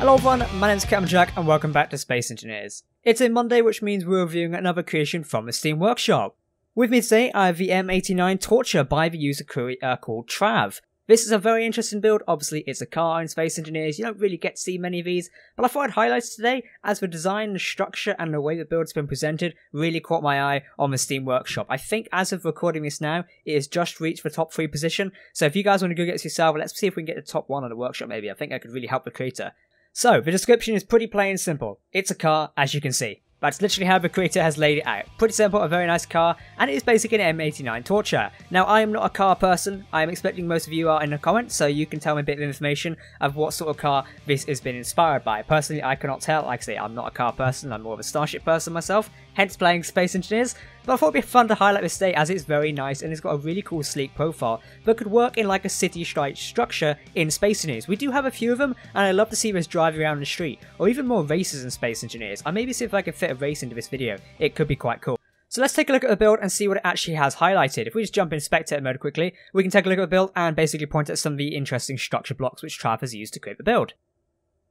Hello everyone, my name is Captain Jack and welcome back to Space Engineers. It's a Monday which means we're reviewing another creation from the Steam Workshop. With me today I have the M89 Torcher by the user uh, called Trav. This is a very interesting build, obviously it's a car in Space Engineers, you don't really get to see many of these, but I thought I'd highlight today as the design, the structure and the way the build's been presented really caught my eye on the Steam Workshop. I think as of recording this now, it has just reached the top 3 position, so if you guys want to go get this yourself, let's see if we can get the top 1 on the workshop maybe, I think I could really help the creator. So, the description is pretty plain and simple. It's a car, as you can see. That's literally how the creator has laid it out. Pretty simple, a very nice car, and it is basically an M89 Torcher. Now, I am not a car person. I am expecting most of you are in the comments, so you can tell me a bit of information of what sort of car this has been inspired by. Personally, I cannot tell. Like I say, I'm not a car person. I'm more of a Starship person myself, hence playing Space Engineers. But I thought it'd be fun to highlight this day as it's very nice and it's got a really cool sleek profile that could work in like a city strike structure in Space Engineers. We do have a few of them and I love to see this driving around the street or even more races in Space Engineers. I maybe see if I can fit a race into this video. It could be quite cool. So let's take a look at the build and see what it actually has highlighted. If we just jump in spectator mode quickly, we can take a look at the build and basically point at some of the interesting structure blocks which Trav has used to create the build.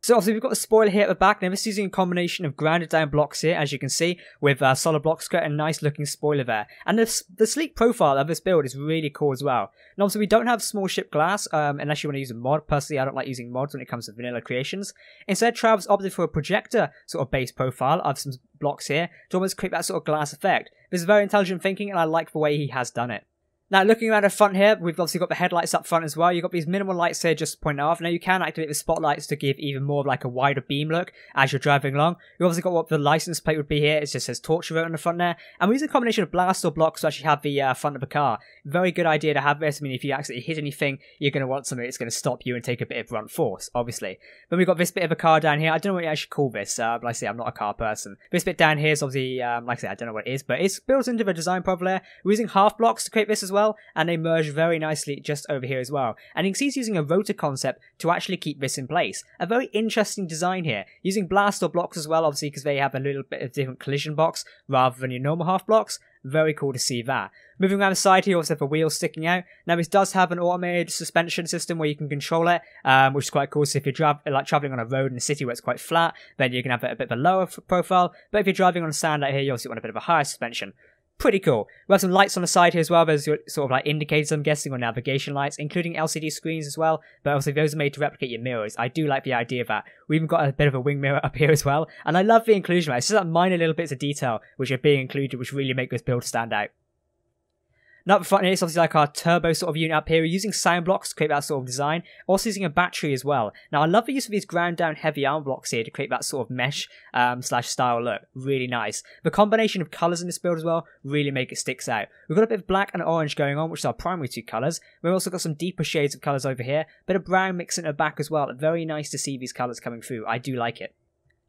So obviously we've got the spoiler here at the back. Now this is using a combination of grounded down blocks here, as you can see, with uh, solid blocks, got a nice looking spoiler there. And the, the sleek profile of this build is really cool as well. And obviously we don't have small ship glass, um, unless you want to use a mod. Personally, I don't like using mods when it comes to vanilla creations. Instead, Trav's opted for a projector sort of base profile of some blocks here to almost create that sort of glass effect. This is very intelligent thinking and I like the way he has done it. Now, looking around the front here, we've obviously got the headlights up front as well. You've got these minimal lights here just to point off. Now, you can activate the spotlights to give even more of like a wider beam look as you're driving along. You've obviously got what the license plate would be here. It just says Torcher on the front there. And we use a combination of blast door blocks to actually have the uh, front of the car. Very good idea to have this. I mean, if you actually hit anything, you're going to want something that's going to stop you and take a bit of brunt force, obviously. Then we've got this bit of a car down here. I don't know what you actually call this. Uh, like I say, I'm not a car person. This bit down here is obviously, um, like I say, I don't know what it is, but it's built into the design there. We're using half blocks to create this as well, and they merge very nicely just over here as well. And you can see he's using a rotor concept to actually keep this in place. A very interesting design here. Using blast door blocks as well, obviously, because they have a little bit of different collision box rather than your normal half blocks. Very cool to see that. Moving around the side here, also have a wheel sticking out. Now this does have an automated suspension system where you can control it, um, which is quite cool. So if you're tra- like traveling on a road in a city where it's quite flat, then you can have a, a bit of a lower profile. But if you're driving on sand out here, you obviously want a bit of a higher suspension pretty cool. We have some lights on the side here as well. There's sort of like indicators, I'm guessing, or navigation lights, including LCD screens as well. But obviously, those are made to replicate your mirrors. I do like the idea of that. We even got a bit of a wing mirror up here as well. And I love the inclusion. It's just that minor little bits of detail which are being included, which really make this build stand out. Now up front it's obviously like our turbo sort of unit up here. We're using sound blocks to create that sort of design. Also using a battery as well. Now I love the use of these ground down heavy arm blocks here to create that sort of mesh um, slash style look. Really nice. The combination of colours in this build as well really make it sticks out. We've got a bit of black and orange going on, which are our primary two colours. We've also got some deeper shades of colours over here. Bit of brown mixing it back as well. Very nice to see these colours coming through. I do like it.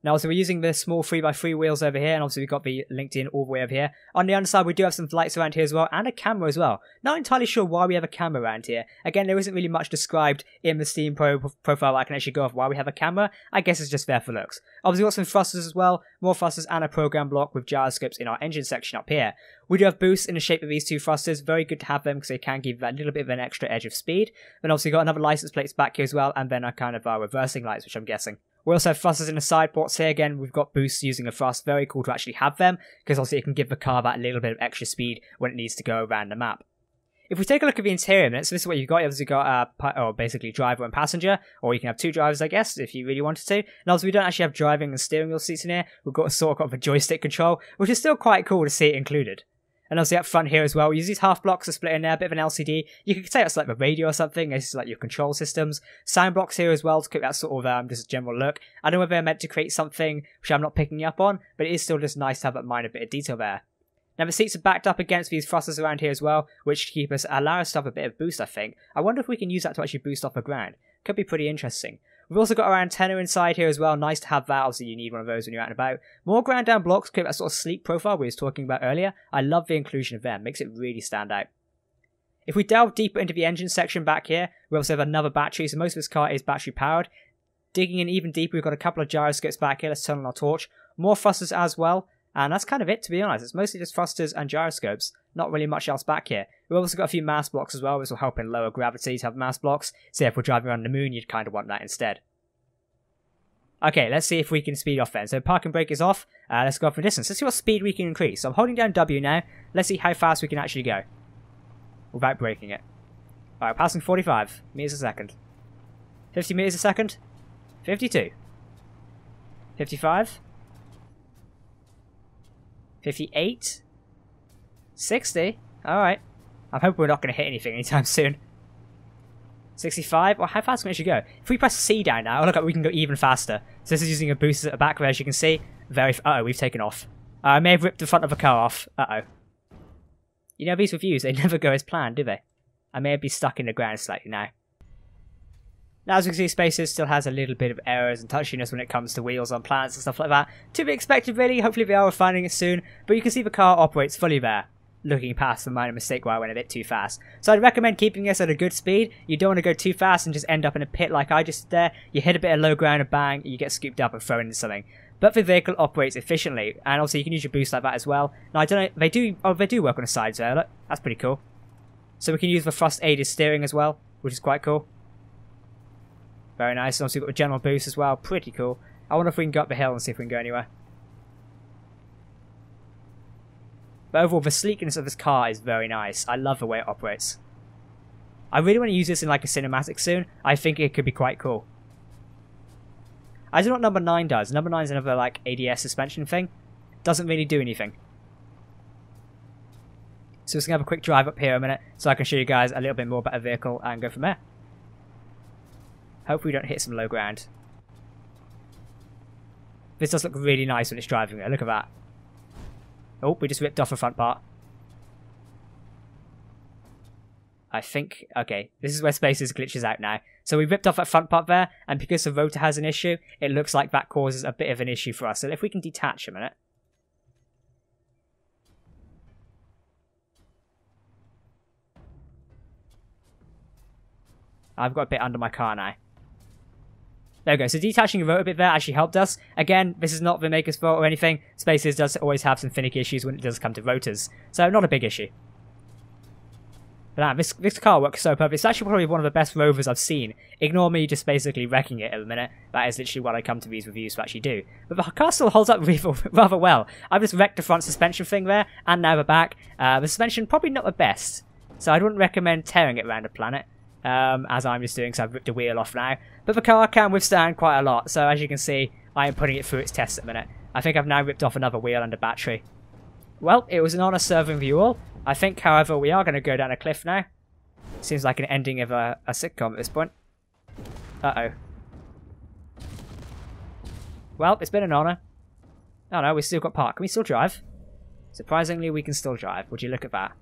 Now, so we're using the small 3x3 wheels over here, and obviously we've got the LinkedIn all the way over here. On the underside, we do have some lights around here as well, and a camera as well. Not entirely sure why we have a camera around here. Again, there isn't really much described in the Steam Pro profile I can actually go off why we have a camera. I guess it's just there for looks. Obviously, we've got some thrusters as well, more thrusters and a program block with gyroscopes in our engine section up here. We do have boosts in the shape of these two thrusters. Very good to have them because they can give that little bit of an extra edge of speed. Then obviously got another license plates back here as well, and then a kind of our reversing lights, which I'm guessing we also have thrusters in the side ports here. Again, we've got boosts using a thrust. Very cool to actually have them, because obviously it can give the car that little bit of extra speed when it needs to go around the map. If we take a look at the interior minute, so this is what you've got. You've obviously got, uh, or basically driver and passenger, or you can have two drivers, I guess, if you really wanted to. And also, we don't actually have driving and steering wheel seats in here. We've got sort of got the joystick control, which is still quite cool to see it included. And obviously up front here as well, we use these half blocks to split in there, a bit of an LCD. You could say that's like the radio or something, this is like your control systems. Sound blocks here as well to keep that sort of um, just general look. I don't know whether they're meant to create something which I'm not picking up on, but it is still just nice to have that minor bit of detail there. Now the seats are backed up against these thrusters around here as well, which keep us allow us to have a bit of boost, I think. I wonder if we can use that to actually boost off the ground. Could be pretty interesting. We've also got our antenna inside here as well. Nice to have that. Obviously, you need one of those when you're out and about. More ground down blocks create that sort of sleek profile we was talking about earlier. I love the inclusion of them. Makes it really stand out. If we delve deeper into the engine section back here, we also have another battery. So most of this car is battery powered. Digging in even deeper, we've got a couple of gyroscopes back here. Let's turn on our torch. More thrusters as well. And that's kind of it, to be honest. It's mostly just thrusters and gyroscopes. Not really much else back here. We've also got a few mass blocks as well. This will help in lower gravity to have mass blocks. So if we're driving around the moon, you'd kind of want that instead. Okay, let's see if we can speed off then. So parking brake is off. Uh, let's go up for distance. Let's see what speed we can increase. So I'm holding down W now. Let's see how fast we can actually go. Without breaking it. Alright, passing 45 meters a second. 50 meters a second. 52. 55. 58. 60. Alright. I'm hoping we're not going to hit anything anytime soon. 65. Well, how fast can we actually go? If we press C down now, oh, look, we can go even faster. So this is using a boost at the back, where as you can see, very... Uh oh we've taken off. Uh, I may have ripped the front of a car off. Uh-oh. You know, these reviews, they never go as planned, do they? I may be stuck in the ground slightly now. Now, as we can see, Spaces still has a little bit of errors and touchiness when it comes to wheels on planets and stuff like that. To be expected, really. Hopefully, we are refining it soon. But you can see the car operates fully there looking past the minor mistake where I went a bit too fast. So I'd recommend keeping this at a good speed. You don't want to go too fast and just end up in a pit like I just did there. You hit a bit of low ground and bang, you get scooped up and thrown into something. But the vehicle operates efficiently, and also you can use your boost like that as well. Now I don't know, they do, oh they do work on the sides there, look, that's pretty cool. So we can use the thrust aided steering as well, which is quite cool. Very nice, and also you've got a general boost as well, pretty cool. I wonder if we can go up the hill and see if we can go anywhere. But overall, the sleekness of this car is very nice. I love the way it operates. I really want to use this in like a cinematic soon. I think it could be quite cool. I don't know what number 9 does. Number 9 is another like ADS suspension thing. Doesn't really do anything. So we're going to have a quick drive up here a minute so I can show you guys a little bit more about the vehicle and go from there. Hope we don't hit some low ground. This does look really nice when it's driving there. Look at that. Oh, we just ripped off a front part. I think, okay, this is where Spaces glitches out now. So we ripped off that front part there, and because the rotor has an issue, it looks like that causes a bit of an issue for us. So if we can detach a minute. I've got a bit under my car now. There we go. So detaching the rotor bit there actually helped us. Again, this is not the maker's fault or anything. Spaces does always have some finicky issues when it does come to rotors. So not a big issue. But nah, this, this car works so perfect. It's actually probably one of the best rovers I've seen. Ignore me just basically wrecking it at the minute. That is literally what I come to these reviews to actually do. But the car still holds up rather well. I've just wrecked the front suspension thing there, and now the back. Uh, the suspension probably not the best. So I wouldn't recommend tearing it around a planet um, as I'm just doing, so I've ripped the wheel off now. But the car can withstand quite a lot, so as you can see, I am putting it through its tests at the minute. I think I've now ripped off another wheel and a battery. Well, it was an honour serving you all. I think, however, we are going to go down a cliff now. Seems like an ending of a, a sitcom at this point. Uh-oh. Well, it's been an honour. Oh no, we still got park. Can we still drive? Surprisingly, we can still drive. Would you look at that?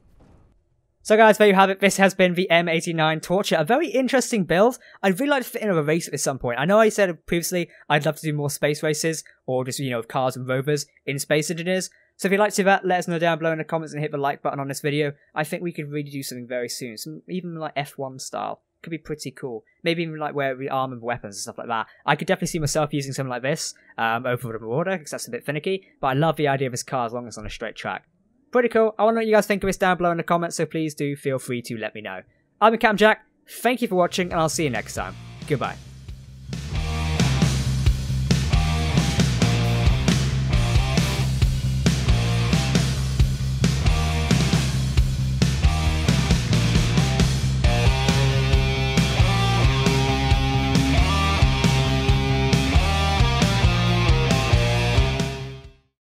So guys, there you have it. This has been the M89 Torcher. A very interesting build. I'd really like to fit in a race at some point. I know I said previously I'd love to do more space races or just, you know, cars and rovers in Space Engineers. So if you'd like to do that, let us know down below in the comments and hit the like button on this video. I think we could really do something very soon. Some even like F1 style. Could be pretty cool. Maybe even like where we arm and weapons and stuff like that. I could definitely see myself using something like this um, over the border because that's a bit finicky. But I love the idea of this car as long as it's on a straight track pretty cool. I want to know what you guys think of this down below in the comments, so please do feel free to let me know. I'm Captain Jack, thank you for watching, and I'll see you next time. Goodbye.